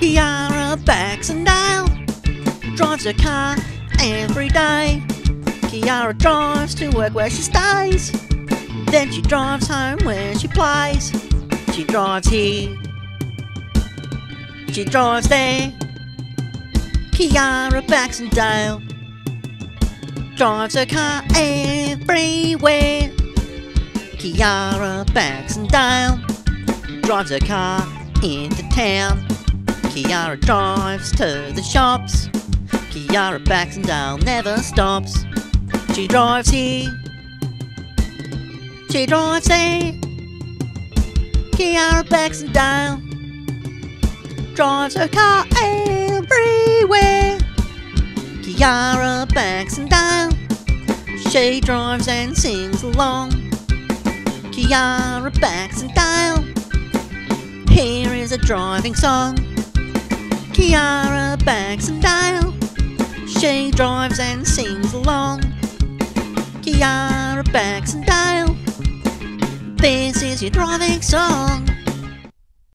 Ciara Baxendale drives her car every day. Ciara drives to work where she stays. Then she drives home where she plays. She drives here. She drives there. Ciara Baxendale drives her car everywhere. Ciara Baxendale drives her car into town. Ciara drives to the shops. Ciara backs and Baxendale never stops. She drives here. She drives there. Ciara backs and Baxendale drives her car everywhere. Ciara backs and Baxendale, she drives and sings along. Ciara backs and Baxendale, here is a driving song. Ciara Baxendale, she drives and sings along. Ciara Baxendale, this is your driving song.